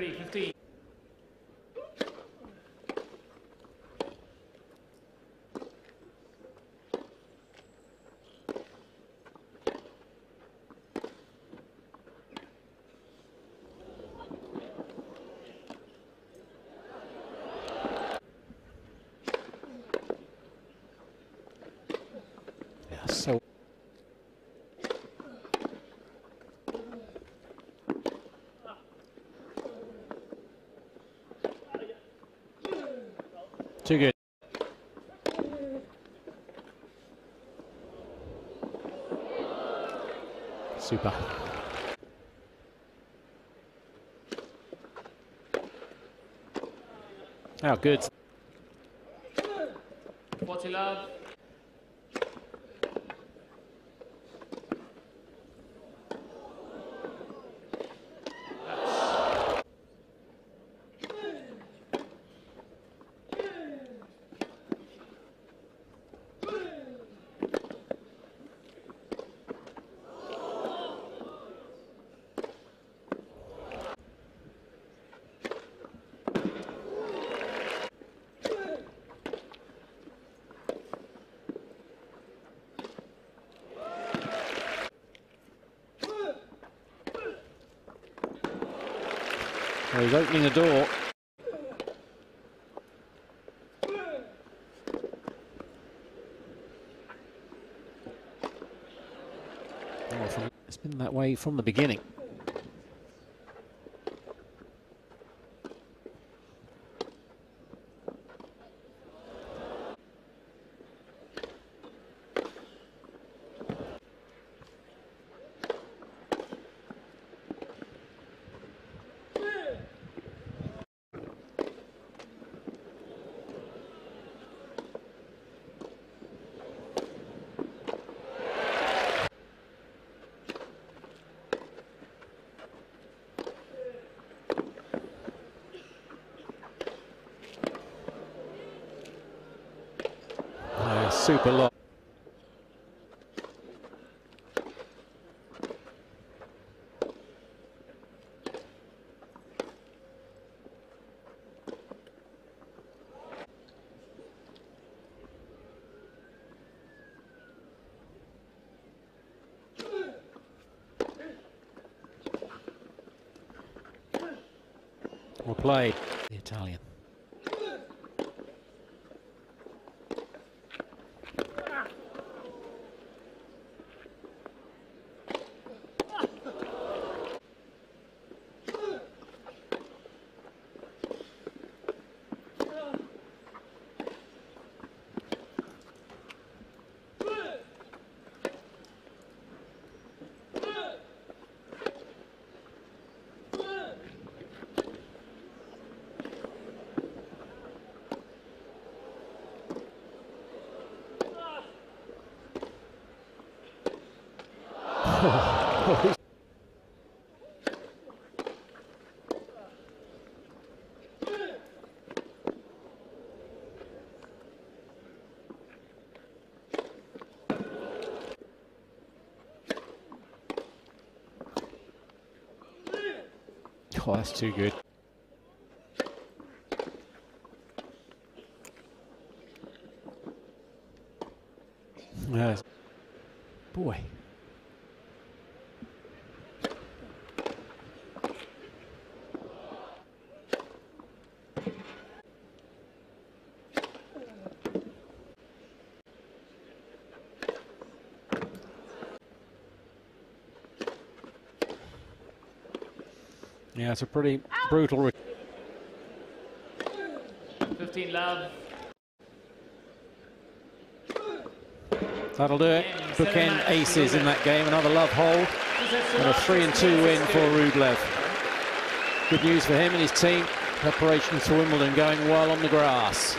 30, 15. Yeah, so too good. Super. Oh, good. 40 love. Well, he's opening the door. It's been that way from the beginning. Super long. Well played, the Italian. Oh, that's too good. Yes. Boy. Yeah, it's a pretty brutal. Re- 15 love. That'll do it. Bookend aces in that game. Another love hold and a three and two win for Rublev. Good news for him and his team. Preparations for Wimbledon going well on the grass.